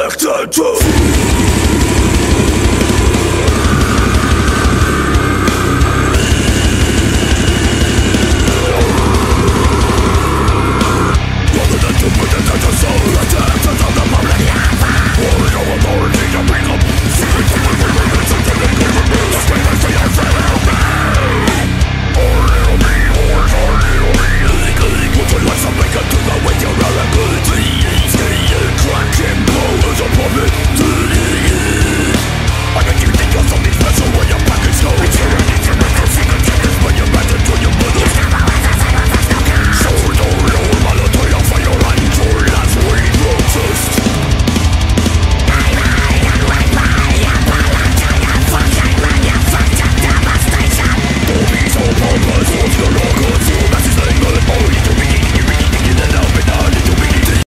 gleichzeitig